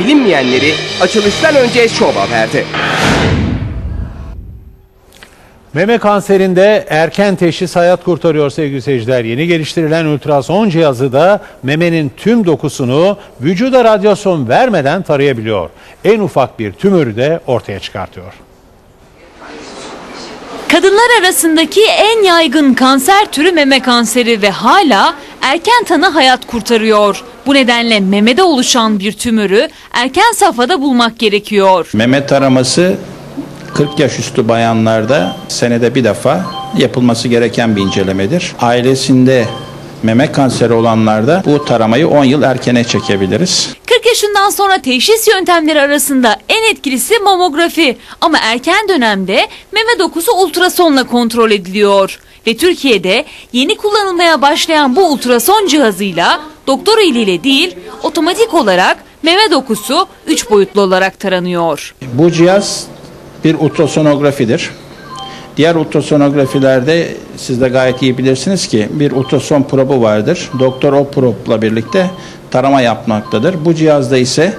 bilinmeyenleri açılıştan önce Şov Haber'de. Meme kanserinde erken teşhis hayat kurtarıyor sevgili seyirciler. Yeni geliştirilen ultrason cihazı da memenin tüm dokusunu vücuda radyasyon vermeden tarayabiliyor. En ufak bir tümörü de ortaya çıkartıyor. Kadınlar arasındaki en yaygın kanser türü meme kanseri ve hala erken tanı hayat kurtarıyor. Bu nedenle memede oluşan bir tümörü erken safhada bulmak gerekiyor. Meme taraması 40 yaş üstü bayanlarda senede bir defa yapılması gereken bir incelemedir. Ailesinde meme kanseri olanlarda bu taramayı 10 yıl erkene çekebiliriz. 40 yaşından sonra teşhis yöntemleri arasında en etkilisi mamografi ama erken dönemde meme dokusu ultrasonla kontrol ediliyor. Ve Türkiye'de yeni kullanılmaya başlayan bu ultrason cihazıyla doktor eliyle değil otomatik olarak meme dokusu 3 boyutlu olarak taranıyor. Bu cihaz bir ultrasonografidir. Diğer ultrasonografilerde siz de gayet iyi bilirsiniz ki bir ultrason probu vardır. Doktor o probla birlikte tarama yapmaktadır. Bu cihazda ise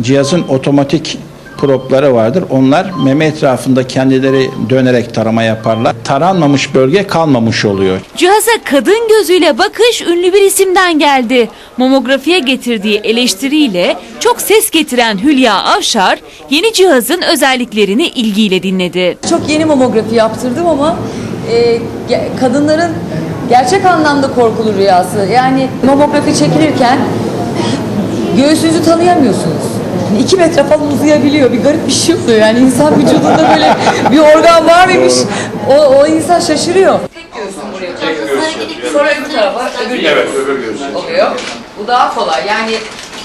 cihazın otomatik probları vardır. Onlar meme etrafında kendileri dönerek tarama yaparlar. Taranmamış bölge kalmamış oluyor. Cihaza kadın gözüyle bakış ünlü bir isimden geldi. Mamografiye getirdiği eleştiriyle çok ses getiren Hülya Avşar yeni cihazın özelliklerini ilgiyle dinledi. Çok yeni mamografi yaptırdım ama e, kadınların gerçek anlamda korkulu rüyası. Yani mamografi çekilirken göğsünüzü tanıyamıyorsunuz. İki metre falan uzayabiliyor. Bir garip bir şey oluyor. Yani insan vücudunda böyle bir organ var mıymış? O, o insan şaşırıyor. Tek göğsün buraya çekiyorsun. Sonra öbür tarafa öbür Evet, öbür göğsün. Oluyor. Bu daha kolay. Yani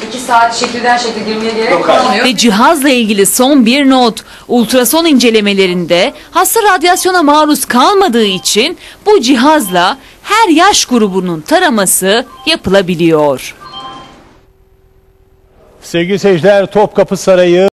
iki saat şekilden şekil girmeye gerek kalmıyor. Ve cihazla ilgili son bir not. Ultrason incelemelerinde hasta radyasyona maruz kalmadığı için bu cihazla her yaş grubunun taraması yapılabiliyor. Sevgili seyirciler Topkapı Sarayı